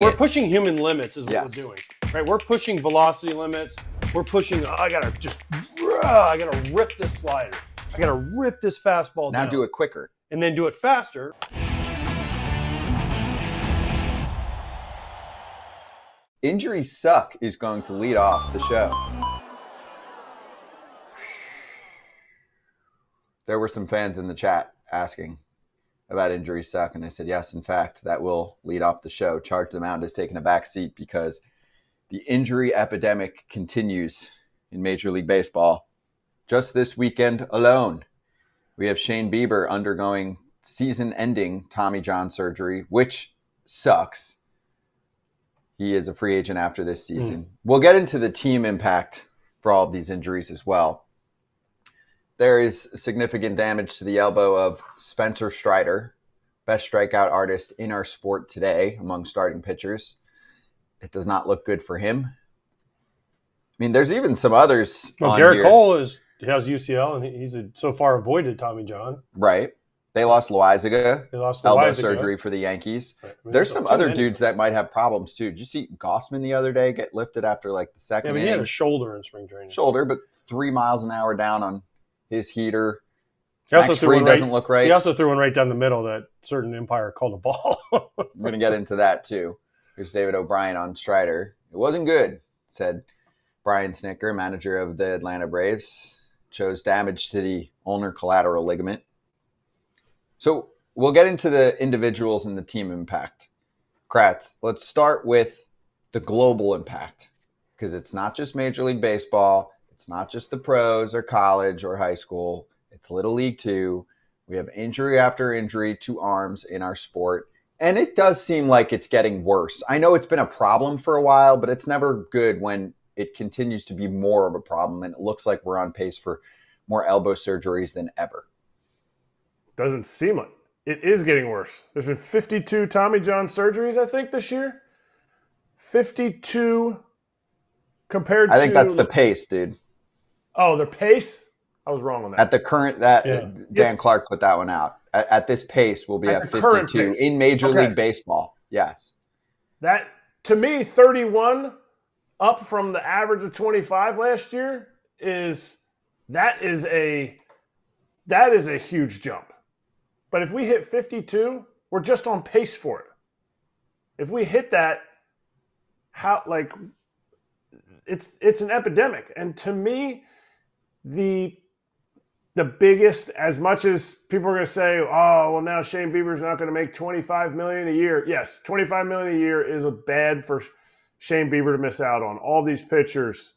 We're pushing human limits, is what Yes. we're doing, right? We're pushing velocity limits. We're pushing. oh, I gotta just, I gotta rip this slider. I gotta rip this fastball Now down, do it quicker. and then do it faster. Injuries suck is going to lead off the show. There were some fans in the chat asking about injuries suck, and I said yes. In fact, that will lead off the show. Charge the Mound has taken a back seat because the injury epidemic continues in Major League Baseball. Just this weekend alone, we have Shane Bieber undergoing season-ending Tommy John surgery, which sucks. He is a free agent after this hmm. season. We'll get into the team impact for all of these injuries as well. There is significant damage to the elbow of Spencer Strider, best strikeout artist in our sport today among starting pitchers. It does not look good for him. I mean, there's even some others. Well, Garrett here. Cole is has UCL, and he- he's so far avoided Tommy John. right? They lost Loaisiga, They lost elbow Loaisiga. surgery for the Yankees. Right. I mean, There's some other dudes that might have problems too. Did you see Gausman the other day get lifted after like the Yeah, second but he had inning? a shoulder in spring training. shoulder, but three miles an hour down on his heater. He also Max threw one right. doesn't look right. He also threw one right down the middle that certain umpire called a ball. We're going to get into that too. Here's David O'Brien on Strider. It wasn't good, said Brian Snitker, manager of the Atlanta Braves. Shows damage to the ulnar collateral ligament. So we'll get into the individuals and the team impact. Kratz, let's start with the global impact because it's not just Major League Baseball, it's not just the pros or college or high school, it's Little League too. We have injury after injury to arms in our sport. And it does seem like it's getting worse. I know it's been a problem for a while, but it's never good when it continues to be more of a problem. And it looks like we're on pace for more elbow surgeries than ever. Doesn't seem like it is getting worse. There's been 52 Tommy John surgeries, I think, this year. 52 compared to I think to. that's the pace, dude. Oh, their pace? I was wrong on that. At the current that Yeah. Dan Clark put that one out. At, at this pace, we'll be At at, 52 in Major Okay. League Baseball. Yes. That to me, 31 up from the average of 25 last year is that is a that is a huge jump. But if we hit 52, we're just on pace for it. If we hit that, how like it's it's an epidemic. And to me, the the biggest, as much as people are going to say, "Oh, well, now Shane Bieber's not going to make 25 million a year." Yes, 25 million a year is a bad for Shane Bieber to miss out on. All these pitchers,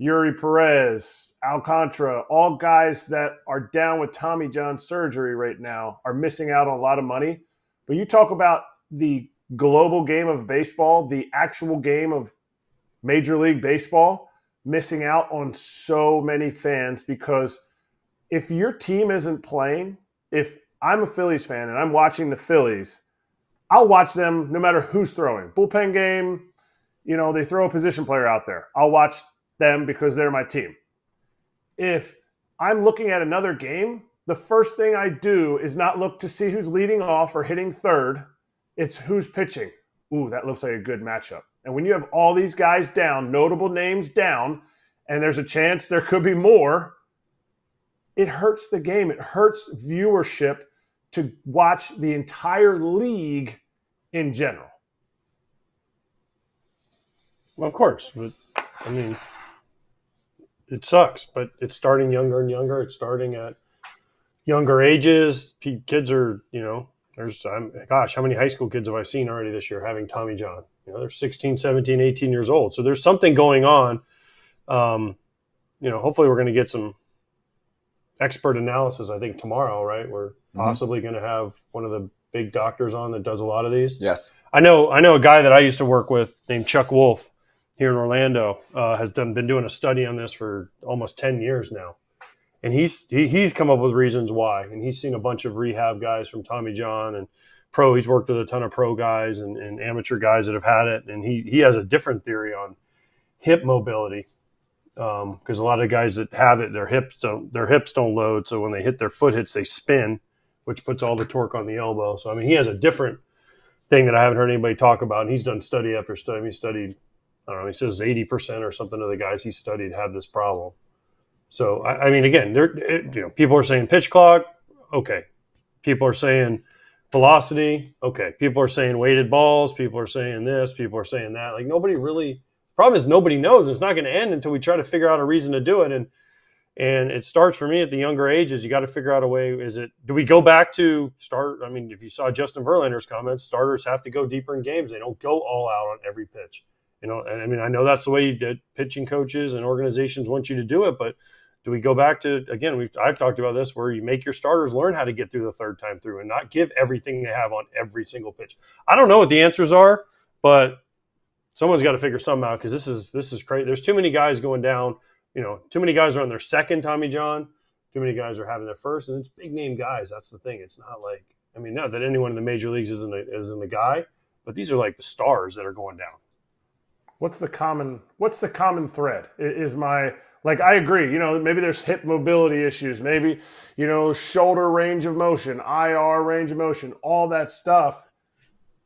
Eury Perez, Alcantara, all guys that are down with Tommy John surgery right now are missing out on a lot of money. But you talk about the global game of baseball, the actual game of Major League Baseball, missing out on so many fans because if your team isn't playing, if I'm a Phillies fan and I'm watching the Phillies, I'll watch them no matter who's throwing. Bullpen game, you know, they throw a position player out there. I'll watch them because they're my team. If I'm looking at another game, the first thing I do is not look to see who's leading off or hitting third. It's who's pitching. Ooh, that looks like a good matchup. And when you have all these guys down, notable names down, and there's a chance there could be more, it hurts the game. It hurts viewership to watch the entire league in general. Well, of course, but I mean, it sucks. But it's starting younger and younger. It's starting at younger ages. Kids are, you know, there's, um, gosh, how many high school kids have I seen already this year having Tommy John? You know, they're 16, 17, 18 years old. So there's something going on. Um, you know, hopefully we're going to get some expert analysis. I think tomorrow, right? We're possibly going to have one of the big doctors on that does a lot of these. Yes. I know I know a guy that I used to work with named Chuck Wolf here in Orlando uh, has done been doing a study on this for almost ten years now, and he's he, he's come up with reasons why, and he's seen a bunch of rehab guys from Tommy John and pro. He's worked with a ton of pro guys and, and amateur guys that have had it, and he he has a different theory on hip mobility um, because a lot of guys that have it, their hips don't their hips don't load, so when they hit their foot hits, they spin, which puts all the torque on the elbow. So I mean, he has a different thing that I haven't heard anybody talk about. And he's done study after study. He studied, I don't know, he says 80% or something of the guys he studied have this problem. So, I, I mean, again, there, you know, people are saying pitch clock. Okay. People are saying velocity. Okay. People are saying weighted balls. People are saying this. People are saying that. Like nobody really, problem is nobody knows. It's not going to end until we try to figure out a reason to do it. And, and it starts for me at the younger ages. You got to figure out a way. Is it, do we go back to start? I mean, if you saw Justin Verlander's comments, starters have to go deeper in games. They don't go all out on every pitch. You know, and I mean, I know that's the way that pitching coaches and organizations want you to do it, but do we go back to again? We've I've talked about this where you make your starters learn how to get through the third time through and not give everything they have on every single pitch. I don't know what the answers are, but someone's got to figure something out because this is this is crazy. There's too many guys going down you know, too many guys are on their second Tommy John. Too many guys are having their first, and it's big name guys. That's the thing. It's not like I mean, not that anyone in the major leagues isn't isn't the guy, but these are like the stars that are going down. What's the common What's the common thread? Is my like I agree. You know, maybe there's hip mobility issues. Maybe you know shoulder range of motion, IR range of motion, all that stuff.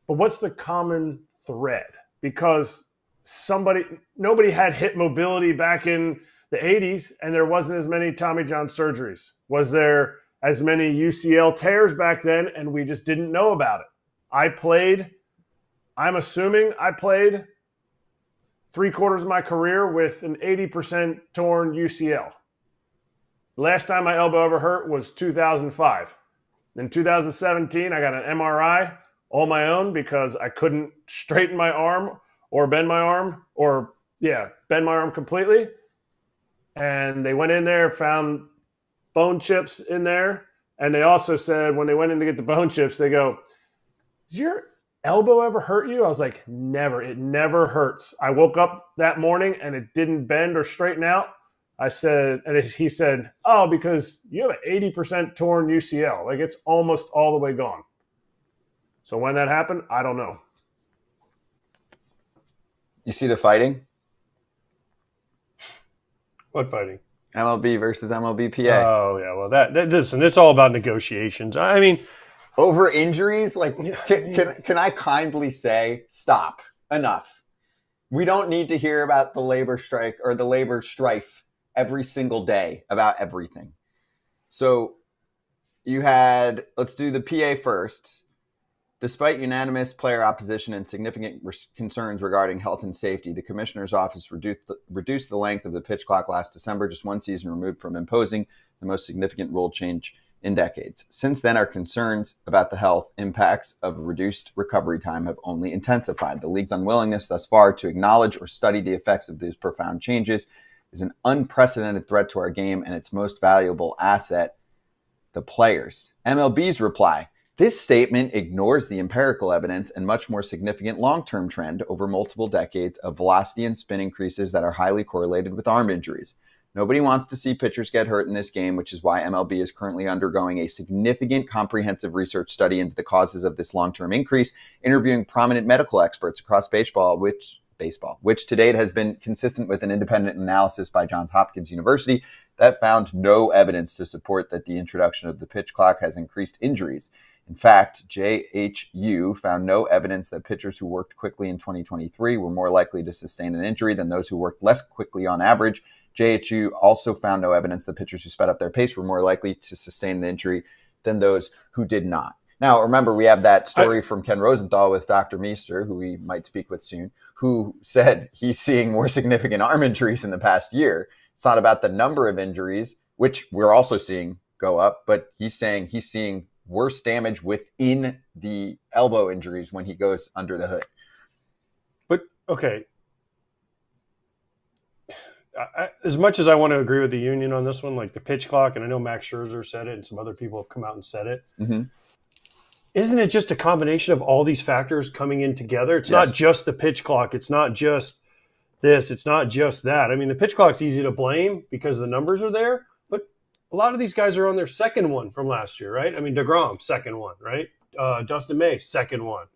But what's the common thread? Because somebody, nobody had hip mobility back in the 80s, and there wasn't as many Tommy John surgeries. Was there as many UCL tears back then, and we just didn't know about it? I played, I'm assuming I played three quarters of my career with an 80% torn UCL. Last time my elbow ever hurt was 2005. In 2017, I got an MRI all my own because I couldn't straighten my arm or bend my arm or, yeah, bend my arm completely and they went in there, found bone chips in there. And they also said when they went in to get the bone chips, they go, Is your elbow ever hurt you? I was like, Never. It never hurts. I woke up that morning and it didn't bend or straighten out. I said, and he said, Oh, because you have an 80% torn UCL. Like it's almost all the way gone. So when that happened, I don't know. You see the fighting? What fighting? MLB versus MLBPA. Oh yeah, well that, that listen, it's all about negotiations. I mean, over injuries, like can, can can I kindly say stop enough? We don't need to hear about the labor strike or the labor strife every single day about everything. So you had let's do the PA first. Despite unanimous player opposition and significant res- concerns regarding health and safety, the commissioner's office reduced the, reduced the length of the pitch clock last December, just one season removed from imposing the most significant rule change in decades. Since then, our concerns about the health impacts of reduced recovery time have only intensified. The league's unwillingness thus far to acknowledge or study the effects of these profound changes is an unprecedented threat to our game and its most valuable asset, the players. MLB's reply this statement ignores the empirical evidence and much more significant long term trend over multiple decades of velocity and spin increases that are highly correlated with arm injuries. Nobody wants to see pitchers get hurt in this game, which is why MLB is currently undergoing a significant comprehensive research study into the causes of this long term increase, interviewing prominent medical experts across baseball, which baseball, which to date has been consistent with an independent analysis by Johns Hopkins University that found no evidence to support that the introduction of the pitch clock has increased injuries. In fact, JHU found no evidence that pitchers who worked quickly in 2023 were more likely to sustain an injury than those who worked less quickly on average. JHU also found no evidence that pitchers who sped up their pace were more likely to sustain an injury than those who did not. Now, remember, we have that story from Ken Rosenthal with Dr. Meister, who we might speak with soon, who said he's seeing more significant arm injuries in the past year. It's not about the number of injuries, which we're also seeing go up, but he's saying he's seeing worse damage within the elbow injuries when he goes under the hood. But okay, I, as much as I want to agree with the union on this one, like the pitch clock, and I know Max Scherzer said it, and some other people have come out and said it. Mm-hmm. not it just a combination of all these factors coming in together? It's yes. not just the pitch clock. It's not just this. It's not just that. I mean, the pitch clock's easy to blame because the numbers are there, but a lot of these guys are on their second one from last year, right? I mean, DeGrom, second one, right? Uh, Dustin May, second one.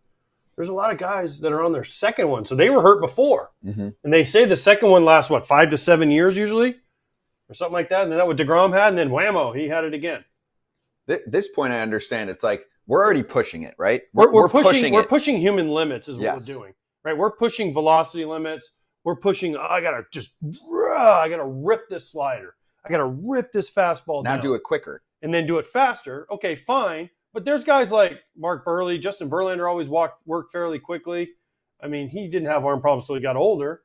There's a lot of guys that are on their second one. So they were hurt before. Mm-hmm. And they say the second one lasts, what, five to seven years usually? Or something like that. And then that what DeGrom had, and then whammo, he had it again. This point I understand. It's like, we're already pushing it, right? we're, we're, pushing, we're it. pushing human limits is what Yes. we're doing right we're pushing velocity limits we're pushing i gotta just i gotta rip this slider i gotta rip this fastball now down do it quicker. and then do it faster okay fine but there's guys like mark buehrle justin verlander always walked worked fairly quickly. I mean he didn't have arm problems until he got older.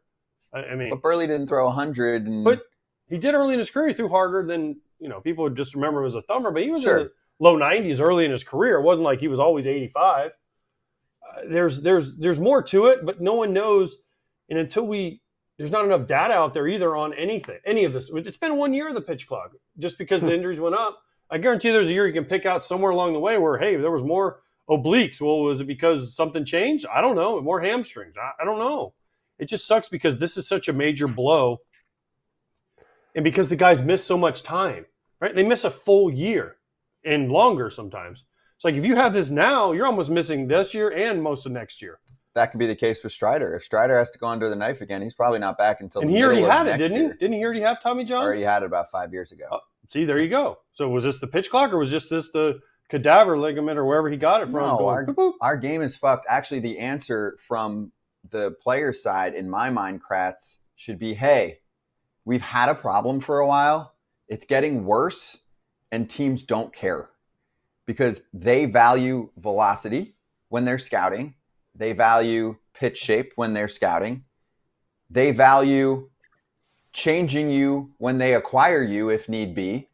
I, I mean But Buehrle didn't throw 100 and but he did early in his career. He threw harder than you know people would just remember him as a thumber but he was Sure. in the low 90s early in his career. It wasn't like he was always 85 uh, there's there's there's more to it but no one knows. And until we there's not enough data out there either on anything any of this. It's been one year of the pitch clock just because the injuries went up i guarantee there's a year you can pick out somewhere along the way where hey there was more obliques. Well was it because something changed? I don't know. More hamstrings. I, I don't know. It just sucks because this is such a major blow. And because the guys miss so much time right? They miss a full year and longer sometimes. It's like if you have this now you're almost missing this year and most of next year. That could be the case with Strider. If Strider has to go under the knife again, he's probably not back until and the he already had it didn't year. he didn't he already have tommy john? Already had it about five years ago. Oh. See, there you go. So was this the pitch clock, or was just this the cadaver ligament, or wherever he got it from? No, going, our- boop, boop? Our game is fucked. Actually, the answer from the player side, in my mind, Kratz, should be hey, we've had a problem for a while. It's getting worse, and teams don't care because they value velocity when they're scouting, they value pitch shape when they're scouting, they value changing you when they acquire you if need be.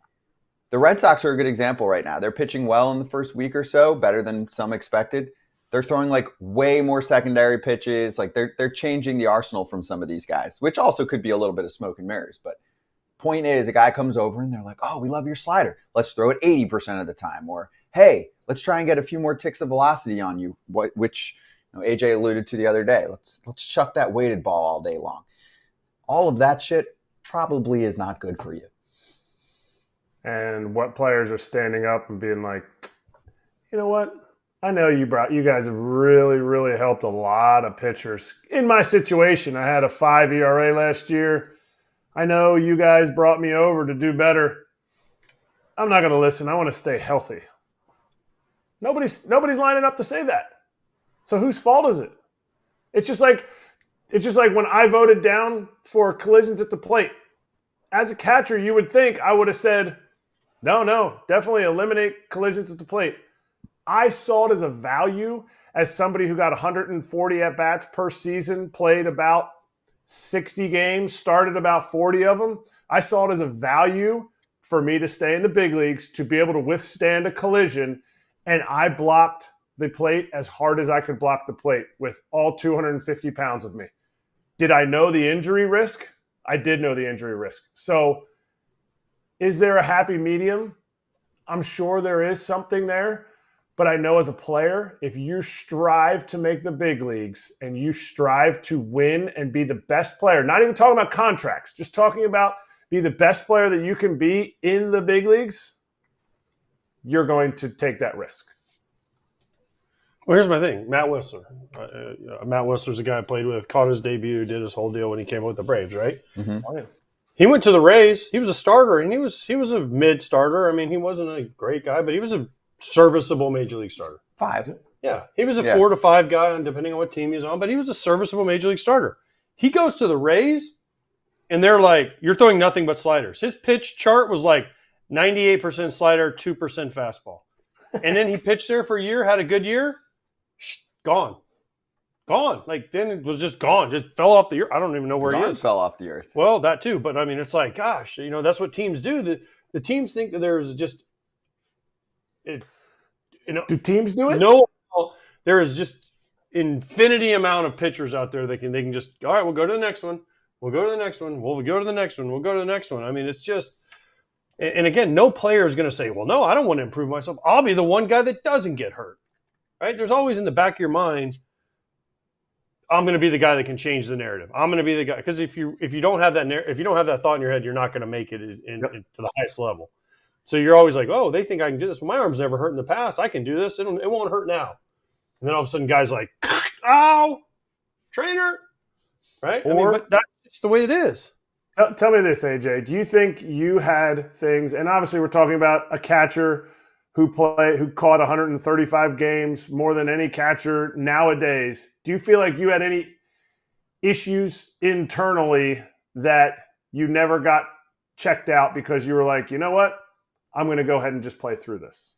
The Red Sox are a good example right now. They're pitching well in the first week or so, better than some expected. They're throwing like way more secondary pitches. Like they're they're changing the arsenal from some of these guys, which also could be a little bit of smoke and mirrors. But point is, a guy comes over and they're like, "Oh, we love your slider. Let's throw it eighty percent of the time." Or, "Hey, let's try and get a few more ticks of velocity on you." What which you know, AJ alluded to the other day. Let's let's chuck that weighted ball all day long. All of that shit probably is not good for you. and what players are standing up and being like, you know what? I know you brought you guys have really, really helped a lot of pitchers. In my situation, I had a five ERA last year. I know you guys brought me over to do better. I'm not gonna listen. I want to stay healthy. Nobody's nobody's lining up to say that. So whose fault is it? It's just like it's just like when I voted down for collisions at the plate. As a catcher, you would think I would have said, no, no, definitely eliminate collisions at the plate. I saw it as a value as somebody who got 140 at bats per season, played about 60 games, started about 40 of them. I saw it as a value for me to stay in the big leagues to be able to withstand a collision. And I blocked the plate as hard as I could block the plate with all 250 pounds of me. Did I know the injury risk? I did know the injury risk. So, is there a happy medium? I'm sure there is something there. But I know as a player, if you strive to make the big leagues and you strive to win and be the best player, not even talking about contracts, just talking about be the best player that you can be in the big leagues, you're going to take that risk. Well, here's my thing. Matt Wisler. Uh, uh, Matt Wisler's a guy I played with, caught his debut, did his whole deal when he came up with the Braves, right? He went to the Rays. He was a starter, and he was he was a mid starter. I mean, he wasn't a great guy, but he was a serviceable major league starter. Five. Yeah, he was a Yeah. four to five guy, on depending on what team he's on, but he was a serviceable major league starter. He goes to the Rays, and they're like, "You're throwing nothing but sliders." His pitch chart was like 98% slider, two percent fastball, and then he pitched there for a year, had a good year, sh- gone, gone. Like then it was just gone, just fell off the. earth. I don't even know where His he arm is. fell off the earth. Well, that too, but I mean, it's like, gosh, you know, that's what teams do. The the teams think that there's just, it, you know, Do teams do it? no, there is just infinity amount of pitchers out there that can they can just all right. We'll go to the next one. We'll go to the next one. We'll go to the next one. We'll go to the next one. I mean, it's just, and, and again, no player is going to say, well, no, I don't want to improve myself. I'll be the one guy that doesn't get hurt. Right? There's always in the back of your mind. I'm going to be the guy that can change the narrative. I'm going to be the guy because if you if you don't have that narr- if you don't have that thought in your head, you're not going to make it in, in, to the highest level. So you're always like, oh, they think I can do this. Well, my arm's never hurt in the past. I can do this. It, it won't hurt now. And then all of a sudden, guys like, ow, trainer, right? I mean, Or- but that's the way it is. Tell, tell me this, AJ. Do you think you had things, and obviously we're talking about a catcher who play who caught 135 games more than any catcher nowadays. Do you feel like you had any issues internally that you never got checked out because you were like, you know what, I'm going to go ahead and just play through this?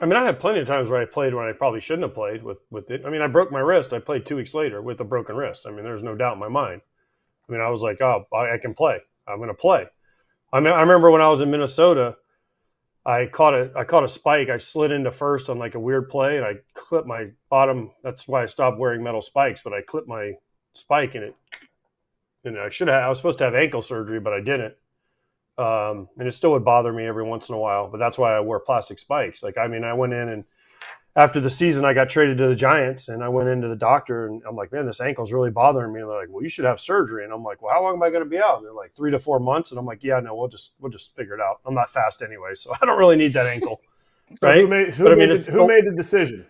I mean, I had plenty of times where I played when I probably shouldn't have played with with it. I mean, I broke my wrist. I played two weeks later with a broken wrist. I mean, there's no doubt in my mind. I mean, I was like, oh, I, I can play. I'm going to play. I mean, I remember when I was in Minnesota, I caught a I caught a spike. I slid into first on like a weird play, and I clipped my bottom. That's why I stopped wearing metal spikes. But I clipped my spike, and it. And I should have. I was supposed to have ankle surgery, but I didn't. Um, and it still would bother me every once in a while. But that's why I wear plastic spikes. Like I mean, I went in and after the season, I got traded to the Giants, and I went into the doctor, and I'm like, man, this ankle's really bothering me. And they're like, well, you should have surgery. And I'm like, well, how long am I going to be out? And they're like, three to four months. And I'm like, yeah, no, we'll just we'll just figure it out. I'm not fast anyway, so I don't really need that ankle. Right? Who made, who, But I made, mean, the, who made the decision?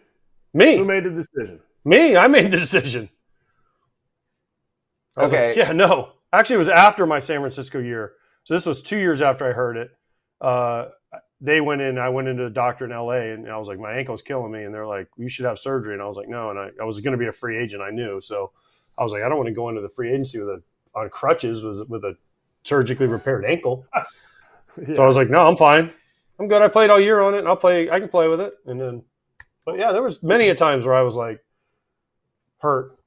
Me, Who made the decision? me, I made the decision. I was like, Okay. yeah, no. Actually, it was after my San Francisco year. So this was two years after I heard it. Uh, they went in. I went into the doctor in LA, and I was like, my ankle's killing me. And they're like, you should have surgery. And I was like, no. And I, I was going to be a free agent. I knew. So I was like, I don't want to go into the free agency with a on crutches with with a surgically repaired ankle. So I was like, no, I'm fine. I'm good. I played all year on it, and I'll play. I can play with it. And then, but yeah, there was many a times where I was like hurt.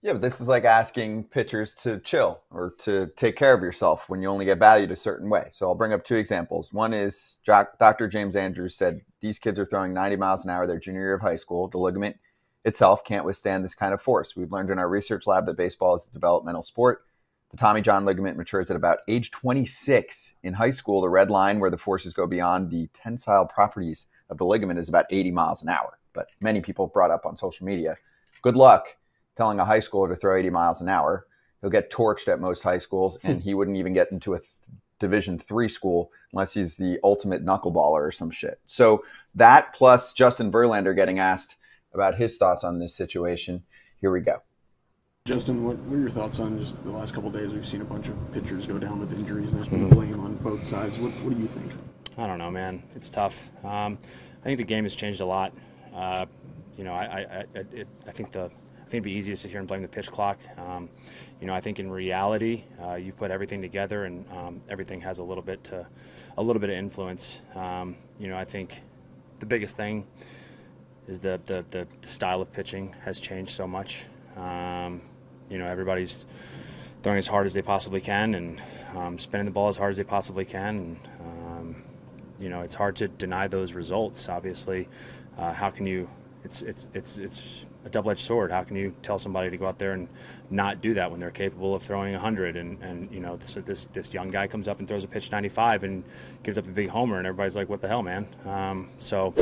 Yeah, but this is like asking pitchers to chill or to take care of yourself when you only get valued a certain way. So I'll bring up two examples. One is Dr. James Andrews said these kids are throwing 90 miles an hour their junior year of high school. The ligament itself can't withstand this kind of force. We've learned in our research lab that baseball is a developmental sport. The Tommy John ligament matures at about age 26. In high school, the red line where the forces go beyond the tensile properties of the ligament is about 80 miles an hour. But many people brought up on social media, good luck telling a high schooler to throw 80 miles an hour. He'll get torched at most high schools, and he wouldn't even get into a th- Division three school unless he's the ultimate knuckleballer or some shit. So that plus Justin Verlander getting asked about his thoughts on this situation. Here we go. Justin, what, what are your thoughts on just the last couple of days? We've seen a bunch of pitchers go down with injuries. There's been blame on both sides. What, what do you think? I don't know, man. It's tough. Um, I think the game has changed a lot. Uh, you know, I, I, I, it, I think the I think it'd be easiest to hear and blame the pitch clock. Um, you know, I think in reality, uh, you put everything together, and um, everything has a little bit to, a little bit of influence. Um, you know, I think the biggest thing is the, the, the, the style of pitching has changed so much. Um, you know, everybody's throwing as hard as they possibly can and um, spinning the ball as hard as they possibly can. And, um, you know, it's hard to deny those results. Obviously, uh, how can you? It's it's it's it's a double-edged sword. How can you tell somebody to go out there and not do that when they're capable of throwing 100? And and you know, this this this young guy comes up and throws a pitch 95 and gives up a big homer, and everybody's like, "What the hell, man?" Um, so.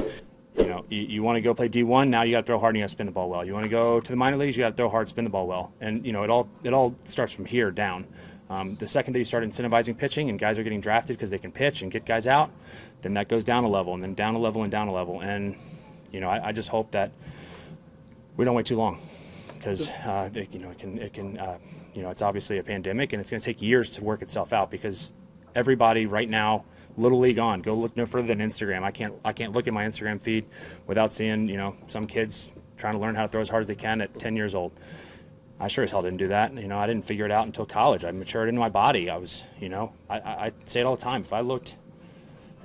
You know, you, you want to go play D1. Now you got to throw hard and you got to spin the ball well. You want to go to the minor leagues. You got to throw hard, spin the ball well. And you know, it all it all starts from here down. Um, the second that you start incentivizing pitching and guys are getting drafted because they can pitch and get guys out, then that goes down a level and then down a level and down a level. And you know, I, I just hope that we don't wait too long because uh, they- you know it can it can uh, you know it's obviously a pandemic and it's going to take years to work itself out because everybody right now little league on go look no further than instagram i can't i can't look at my instagram feed without seeing you know some kids trying to learn how to throw as hard as they can at 10 years old I sure as hell didn't do that. You know, I didn't figure it out until college. I matured into my body. I was, you know, I, I, I say it all the time. If I looked,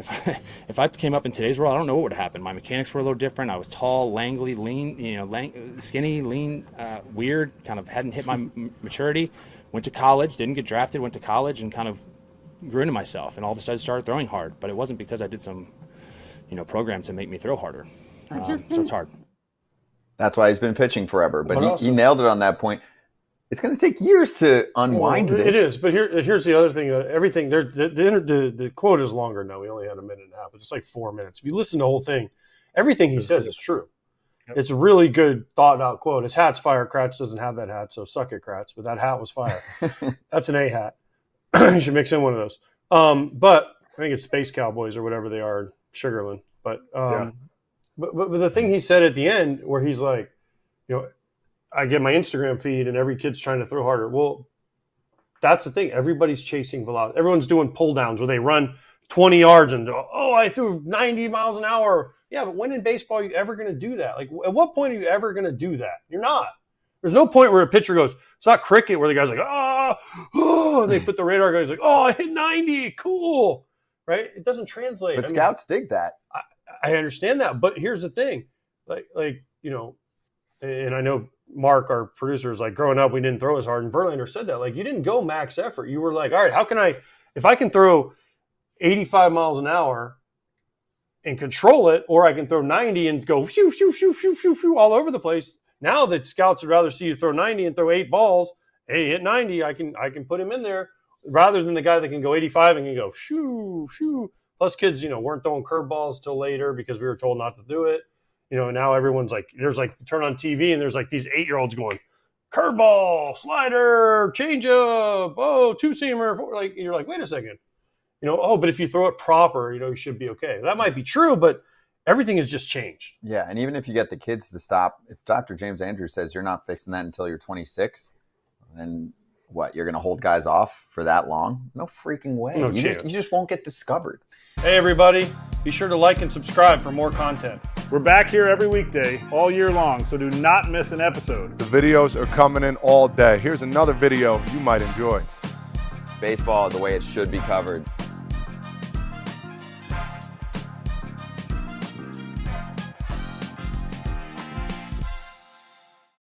if I, if I came up in today's world, I don't know what would happen. My mechanics were a little different. I was tall, langly, lean, you know, lang, skinny, lean, uh, weird. Kind of hadn't hit my m- maturity. Went to college, didn't get drafted. Went to college and kind of grew into myself. And all of a sudden started throwing hard. But it wasn't because I did some, you know, program to make me throw harder. Um, so it's hard. That's why he's been pitching forever. But, But he, also- he nailed it on that point. It's going to take years to unwind Well, this. It is, but here, here's the other thing. Uh, everything there, the, the, the the quote is longer now. We only had a minute and a half. But it's like four minutes. If you listen to the whole thing, everything he says is true. It's a really good thought out quote. His hat's fire. Kratz doesn't have that hat, so suck it, Kratz. But that hat was fire. That's an A hat. you should mix in one of those. Um, but I think it's Space Cowboys or whatever they are in Sugarland. But um, Yeah. but, but but the thing he said at the end, where he's like, you know, I get my Instagram feed and every kid's trying to throw harder. Well, that's the thing. Everybody's chasing velocity. Everyone's doing pull downs where they run 20 yards and oh, I threw 90 miles an hour. Yeah, but when in baseball are you ever going to do that? Like, at what point are you ever going to do that? You're not. There's no point where a pitcher goes, it's not cricket where the guy's like, ah, oh, and they put the radar guys like, oh, I hit 90, cool, right? It doesn't translate. But I mean, scouts dig that. I understand that, but here's the thing, like, like you know, and I know Mark, our producer, is like, growing up, we didn't throw as hard, and Verlander said that, like, you didn't go max effort. You were like, all right, how can I, if I can throw 85 miles an hour and control it, or I can throw 90 and go shoo, shoo, shoo, shoo, shoo, shoo, all over the place. Now that scouts would rather see you throw 90 and throw eight balls. Hey, hit 90, I can I can put him in there rather than the guy that can go 85 and can go shoo, shoo. Plus, kids, you know, weren't throwing curveballs till later because we were told not to do it. You know, now everyone's like, there's like turn on TV and there's like these eight year olds going, curveball, slider, changeup, oh, two seamer. Like you're like, wait a second you know, oh, but if you throw it proper, you know, you should be okay. That might be true, but everything has just changed. Yeah, and even if you get the kids to stop, if Dr. James Andrews says you're not fixing that until you're 26, then what? You're going to hold guys off for that long? No freaking way. No you, just, you just won't get discovered. Hey, everybody, be sure to like and subscribe for more content. We're back here every weekday, all year long, so do not miss an episode. The videos are coming in all day. Here's another video you might enjoy. Baseball the way it should be covered.